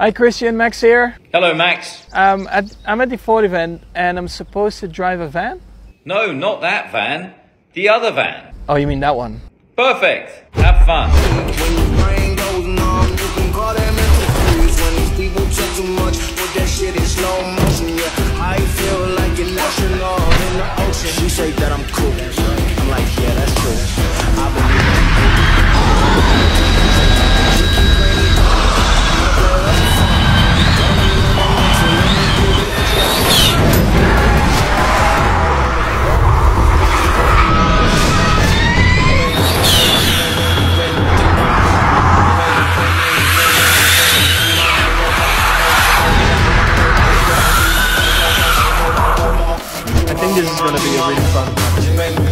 Hi Christian, Max here. Hello, Max. Um, at, I'm at the Ford event and I'm supposed to drive a van. No, not that van. The other van. Oh, you mean that one? Perfect. Have fun. When your brain goes numb, you can call that mental freeze. When these people talk too much, put that shit in slow motion. Yeah, I feel like an astronaut in the ocean. She say that I'm cool. I'm like, yeah, this is going to be a really fun conversation.